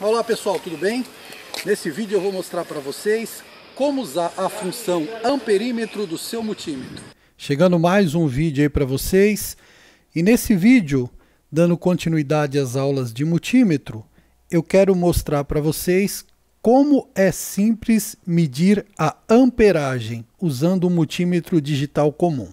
Olá pessoal, tudo bem? Nesse vídeo eu vou mostrar para vocês como usar a função amperímetro do seu multímetro. Chegando mais um vídeo aí para vocês e nesse vídeo, dando continuidade às aulas de multímetro, eu quero mostrar para vocês como é simples medir a amperagem usando um multímetro digital comum.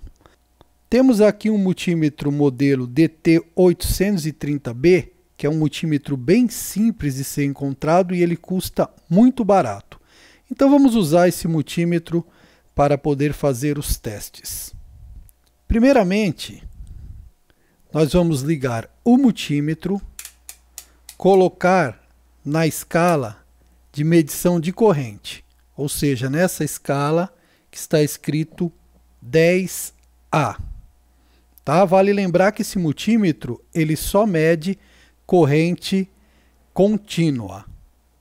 Temos aqui um multímetro modelo DT830B, que é um multímetro bem simples de ser encontrado e ele custa muito barato. Então vamos usar esse multímetro para poder fazer os testes. Primeiramente, nós vamos ligar o multímetro, colocar na escala de medição de corrente, ou seja, nessa escala que está escrito 10A. Tá? Vale lembrar que esse multímetro ele só mede corrente contínua.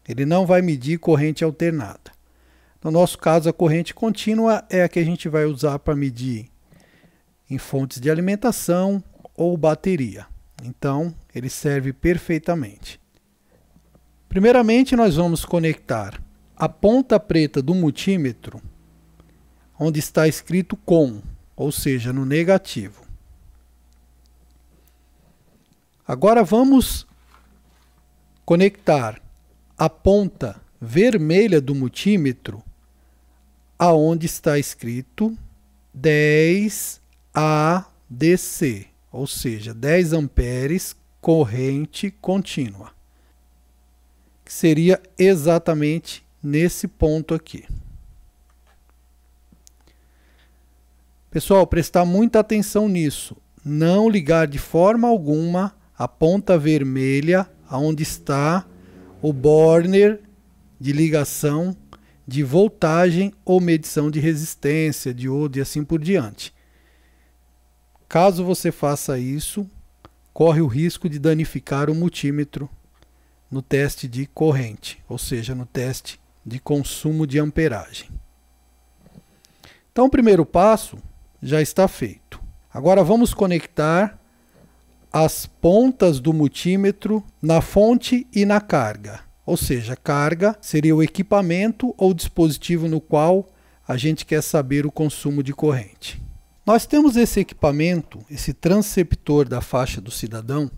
Ele não vai medir corrente alternada. No nosso caso, a corrente contínua é a que a gente vai usar para medir em fontes de alimentação ou bateria. Então, ele serve perfeitamente. Primeiramente, nós vamos conectar a ponta preta do multímetro onde está escrito com, ou seja, no negativo. Agora vamos conectar a ponta vermelha do multímetro aonde está escrito 10 ADC, ou seja, 10 amperes corrente contínua, que seria exatamente nesse ponto aqui. Pessoal, prestar muita atenção nisso. Não ligar de forma alguma a ponta vermelha onde está o borner de ligação de voltagem ou medição de resistência, diodo e assim por diante. Caso você faça isso, corre o risco de danificar o multímetro no teste de corrente, ou seja, no teste de consumo de amperagem. Então, o primeiro passo já está feito. Agora vamos conectar as pontas do multímetro na fonte e na carga. Ou seja, carga seria o equipamento ou dispositivo no qual a gente quer saber o consumo de corrente. Nós temos esse equipamento, esse transceptor da faixa do cidadão,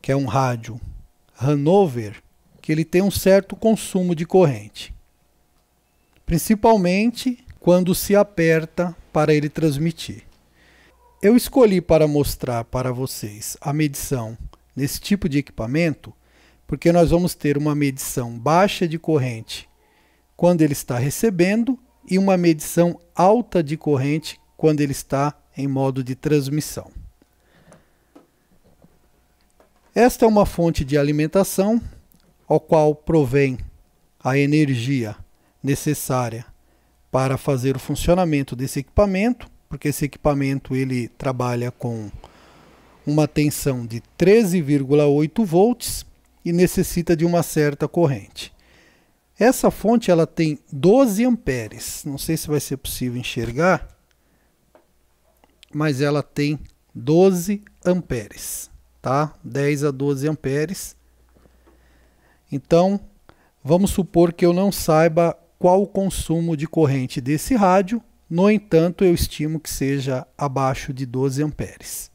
que é um rádio Hanover, que ele tem um certo consumo de corrente. Principalmente quando se aperta para ele transmitir. Eu escolhi para mostrar para vocês a medição nesse tipo de equipamento, porque nós vamos ter uma medição baixa de corrente quando ele está recebendo e uma medição alta de corrente quando ele está em modo de transmissão. Esta é uma fonte de alimentação ao qual provém a energia necessária para fazer o funcionamento desse equipamento porque esse equipamento ele trabalha com uma tensão de 13,8 volts e necessita de uma certa corrente. Essa fonte ela tem 12 amperes. Não sei se vai ser possível enxergar, mas ela tem 12 amperes, tá? 10 a 12 amperes. Então, vamos supor que eu não saiba qual o consumo de corrente desse rádio no entanto, eu estimo que seja abaixo de 12 amperes.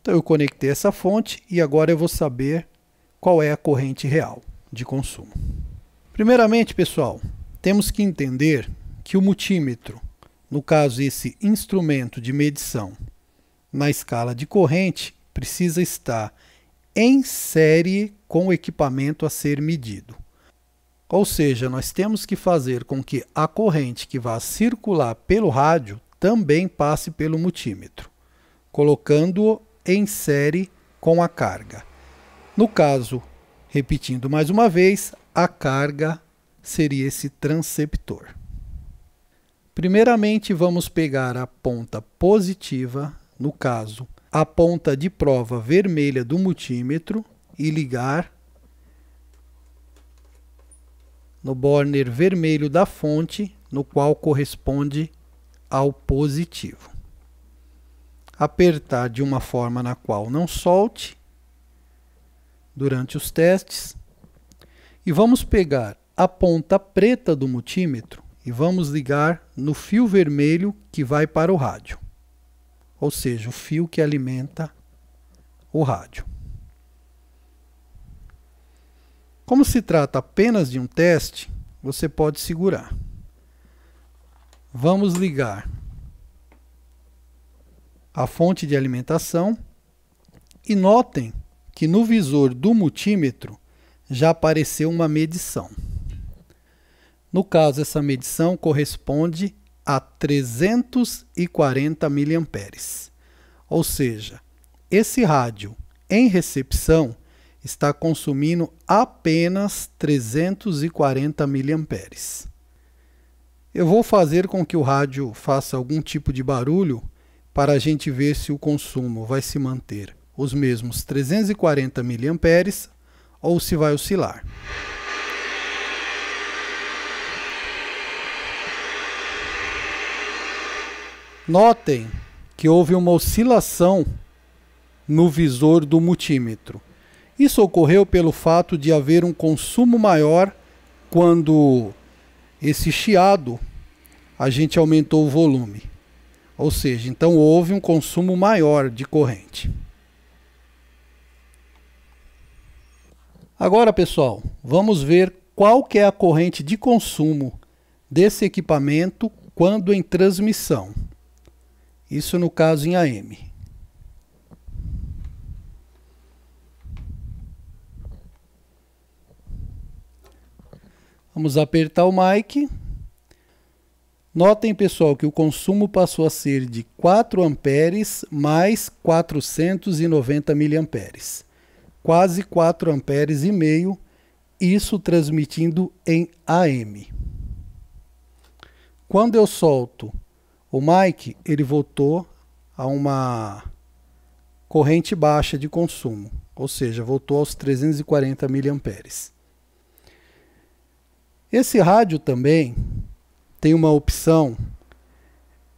Então eu conectei essa fonte e agora eu vou saber qual é a corrente real de consumo. Primeiramente, pessoal, temos que entender que o multímetro, no caso esse instrumento de medição na escala de corrente, precisa estar em série com o equipamento a ser medido. Ou seja, nós temos que fazer com que a corrente que vá circular pelo rádio também passe pelo multímetro, colocando-o em série com a carga. No caso, repetindo mais uma vez, a carga seria esse transceptor. Primeiramente, vamos pegar a ponta positiva, no caso, a ponta de prova vermelha do multímetro, e ligar no borner vermelho da fonte, no qual corresponde ao positivo. Apertar de uma forma na qual não solte durante os testes E vamos pegar a ponta preta do multímetro e vamos ligar no fio vermelho que vai para o rádio. Ou seja, o fio que alimenta o rádio. Como se trata apenas de um teste, você pode segurar. Vamos ligar a fonte de alimentação e notem que no visor do multímetro já apareceu uma medição. No caso, essa medição corresponde a 340 mA. Ou seja, esse rádio em recepção está consumindo apenas 340 mA. Eu vou fazer com que o rádio faça algum tipo de barulho para a gente ver se o consumo vai se manter os mesmos 340 mA ou se vai oscilar. Notem que houve uma oscilação no visor do multímetro. Isso ocorreu pelo fato de haver um consumo maior quando esse chiado a gente aumentou o volume. Ou seja, então houve um consumo maior de corrente. Agora, pessoal, vamos ver qual que é a corrente de consumo desse equipamento quando em transmissão. Isso no caso em AM. Vamos apertar o mic. Notem, pessoal, que o consumo passou a ser de 4 amperes mais 490 miliamperes. Quase 4 amperes e meio, isso transmitindo em AM. Quando eu solto o mic, ele voltou a uma corrente baixa de consumo, ou seja, voltou aos 340 miliamperes. Esse rádio também tem uma opção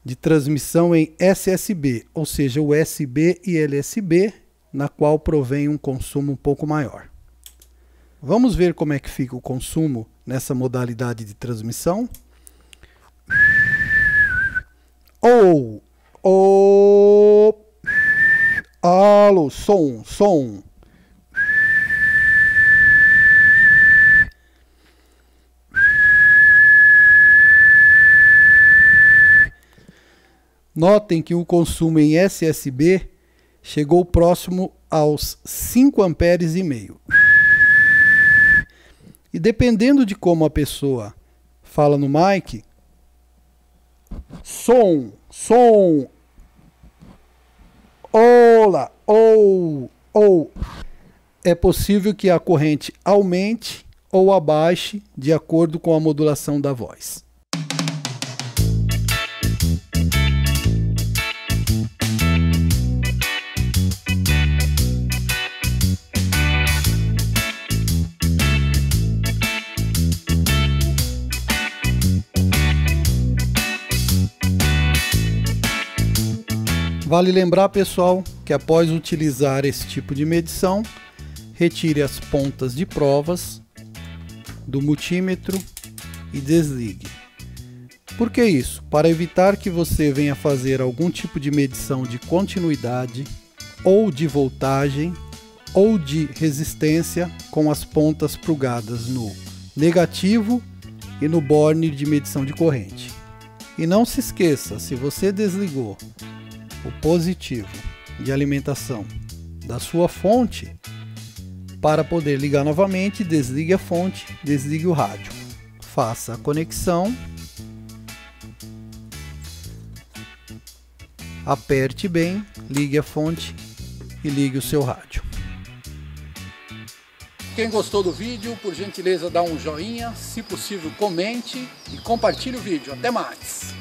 de transmissão em SSB, ou seja, USB e LSB, na qual provém um consumo um pouco maior. Vamos ver como é que fica o consumo nessa modalidade de transmissão. Ou, oh, oh, alô, som, som. Notem que o consumo em SSB chegou próximo aos 5 amperes e meio. E dependendo de como a pessoa fala no mic, som, som, olá, ou, ou, é possível que a corrente aumente ou abaixe de acordo com a modulação da voz. Vale lembrar, pessoal, que após utilizar esse tipo de medição, retire as pontas de provas do multímetro e desligue. Por que isso? Para evitar que você venha fazer algum tipo de medição de continuidade ou de voltagem ou de resistência com as pontas plugadas no negativo e no borne de medição de corrente. E não se esqueça, se você desligou o positivo de alimentação da sua fonte, para poder ligar novamente, desligue a fonte, desligue o rádio. Faça a conexão. Aperte bem, ligue a fonte e ligue o seu rádio. Quem gostou do vídeo, por gentileza dá um joinha, se possível comente e compartilhe o vídeo. Até mais!